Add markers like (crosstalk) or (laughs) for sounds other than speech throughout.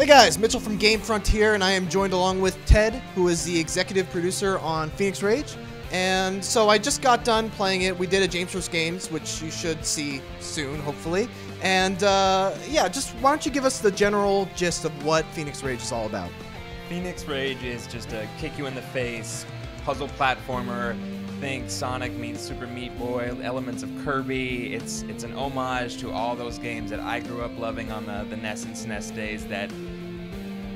Hey guys, Mitchell from Game Front here, and I am joined along with Ted, who is the executive producer on Fenix Rage. And so I just got done playing it. We did a James Roast Games, which you should see soon, hopefully. And uh, yeah, just why don't you give us the general gist of what Fenix Rage is all about? Fenix Rage is just a kick you in the face puzzle platformer. Think Sonic meets Super Meat Boy, elements of Kirby. It's it's an homage to all those games that I grew up loving on the, the NES and SNES days that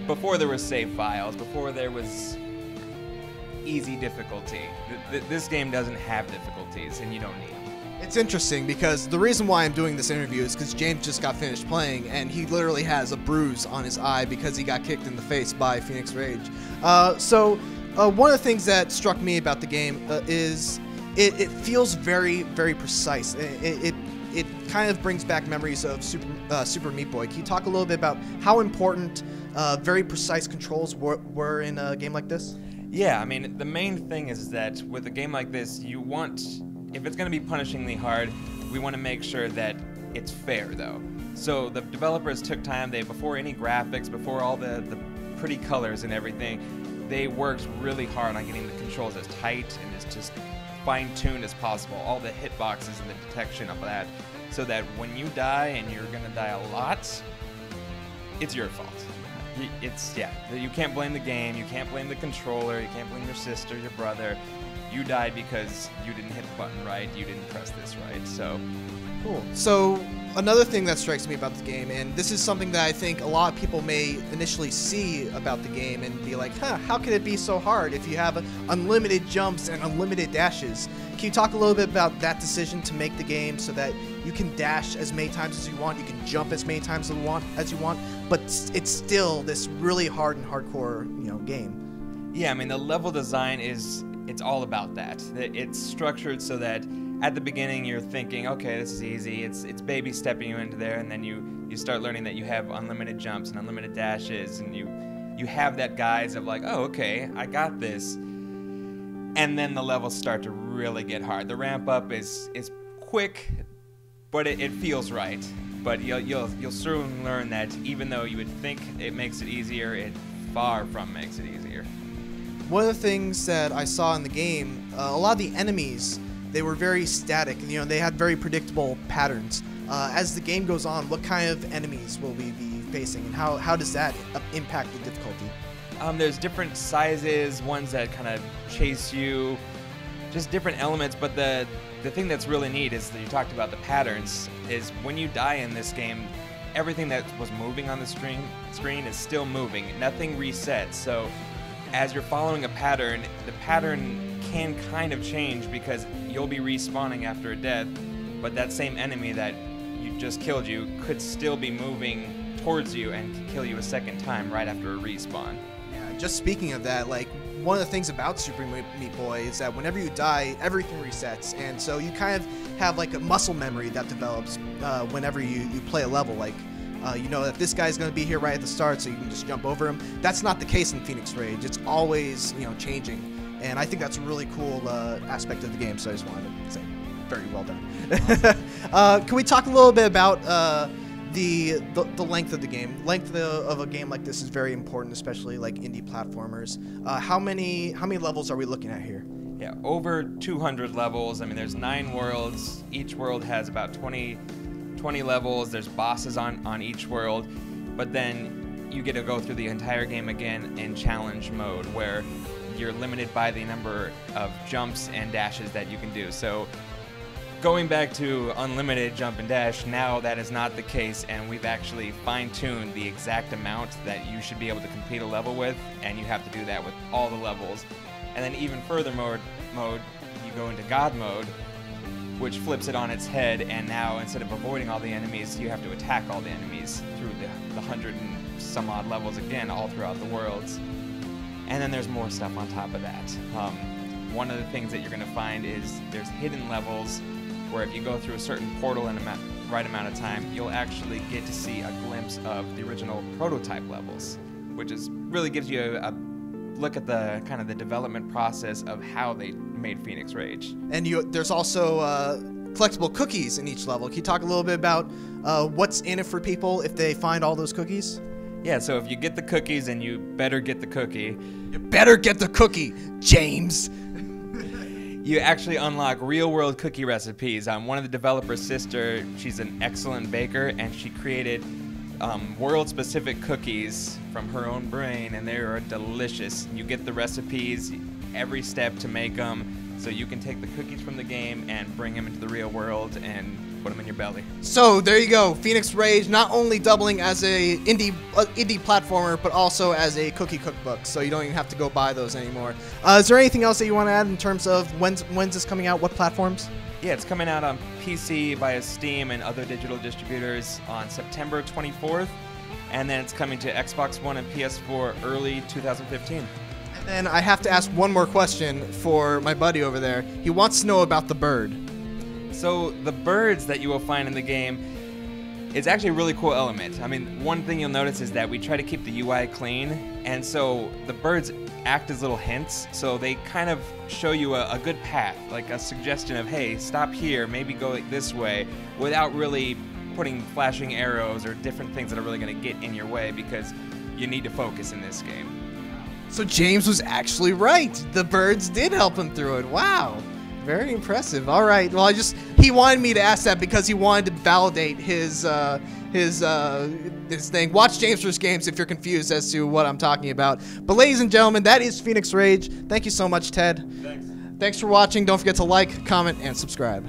before there was save files, before there was easy difficulty. Th- th- this game doesn't have difficulties, and you don't need them. It's interesting because the reason why I'm doing this interview is because James just got finished playing and he literally has a bruise on his eye because he got kicked in the face by Fenix Rage. Uh, so, uh, one of the things that struck me about the game uh, is it, it feels very, very precise. It, it, it kind of brings back memories of Super, uh, Super Meat Boy. Can you talk a little bit about how important uh, very precise controls were, were in a game like this? Yeah, I mean, the main thing is that with a game like this, you want, if it's going to be punishingly hard, we want to make sure that it's fair, though. So the developers took time, they, before any graphics, before all the, the pretty colors and everything, they worked really hard on getting the controls as tight and as just fine-tuned as possible. All the hitboxes and the detection of that, so that when you die, and you're going to die a lot, it's your fault. It's yeah. You can't blame the game. You can't blame the controller. You can't blame your sister, your brother. You died because you didn't hit the button right. You didn't press this right. So Cool. So another thing that strikes me about the game, and this is something that I think a lot of people may initially see about the game and be like, "Huh, how could it be so hard if you have unlimited jumps and unlimited dashes?" Can you talk a little bit about that decision to make the game so that you can dash as many times as you want, you can jump as many times as you want, as you want, but it's still this really hard and hardcore, you know, game. yeah, I mean the level design is it's all about that. It's structured so that at the beginning you're thinking, okay, this is easy. It's it's baby stepping you into there, and then you you start learning that you have unlimited jumps and unlimited dashes, and you you have that guise of like, oh, okay, I got this. and then the levels start to really get hard. The ramp up is is quick, but it, it feels right. But you'll you'll you'll soon learn that even though you would think it makes it easier, it far from makes it easier. One of the things that I saw in the game, uh, a lot of the enemies, they were very static. You know, they had very predictable patterns. Uh, as the game goes on, what kind of enemies will we be facing, and how, how does that impact the difficulty? Um, there's different sizes, ones that kind of chase you, just different elements. But the the thing that's really neat is that you talked about the patterns. Is when you die in this game, everything that was moving on the screen screen is still moving. Nothing resets. So as you're following a pattern, the pattern can kind of change because you'll be respawning after a death, but that same enemy that you just killed you could still be moving towards you and kill you a second time right after a respawn. Yeah, just speaking of that, like one of the things about Super Meat Boy is that whenever you die, everything resets, and so you kind of have like a muscle memory that develops uh, whenever you, you play a level. Like uh, you know that this guy's going to be here right at the start, so you can just jump over him. That's not the case in Fenix Rage. It's always you know changing, and I think that's a really cool uh, aspect of the game. So I just wanted to say, very well done. (laughs) uh, can we talk a little bit about? Uh, the, the the length of the game. Length of, of a game like this is very important, especially like indie platformers. Uh, how many how many levels are we looking at here? Yeah, over 200 levels. I mean, there's nine worlds. Each world has about 20, 20 levels. There's bosses on, on each world. But then you get to go through the entire game again in challenge mode, where you're limited by the number of jumps and dashes that you can do. So going back to unlimited jump and dash, now that is not the case, and we've actually fine tuned the exact amount that you should be able to complete a level with, and you have to do that with all the levels. And then even further mode, mode you go into God mode, which flips it on its head, and now instead of avoiding all the enemies, you have to attack all the enemies through the, the hundred and some odd levels again, all throughout the worlds. And then there's more stuff on top of that. Um, one of the things that you're going to find is there's hidden levels where if you go through a certain portal in a right amount of time, you'll actually get to see a glimpse of the original prototype levels, which is really gives you a, a look at the kind of the development process of how they made Fenix Rage. And you there's also uh, collectible cookies in each level. Can you talk a little bit about uh, what's in it for people if they find all those cookies? Yeah, so if you get the cookies, and you better get the cookie, You better get the cookie, James. (laughs) you actually unlock real world cookie recipes. Um, one of the developer's sister, she's an excellent baker, and she created um, world specific cookies from her own brain, and they are delicious. You get the recipes, every step to make them, so you can take the cookies from the game and bring them into the real world and put them in your belly. So there you go, Fenix Rage not only doubling as a indie uh, indie platformer, but also as a cookie cookbook. So you don't even have to go buy those anymore. Uh, is there anything else that you want to add in terms of when's when's this coming out? What platforms? Yeah, it's coming out on PC via Steam and other digital distributors on September 24th, and then it's coming to Xbox One and PS4 early 2015. And then I have to ask one more question for my buddy over there. He wants to know about the bird. So the birds that you will find in the game is actually a really cool element. I mean, one thing you'll notice is that we try to keep the UI clean, and so the birds act as little hints. So they kind of show you a, a good path, like a suggestion of, hey, stop here, maybe go this way, without really putting flashing arrows or different things that are really going to get in your way because you need to focus in this game. So James was actually right. The birds did help him through it. Wow. Very impressive. All right. Well, I just he wanted me to ask that because he wanted to validate his uh, his uh, his thing. Watch James vs. Games if you're confused as to what I'm talking about. But ladies and gentlemen, that is Fenix Rage. Thank you so much, Ted. Thanks. Thanks for watching. Don't forget to like, comment, and subscribe.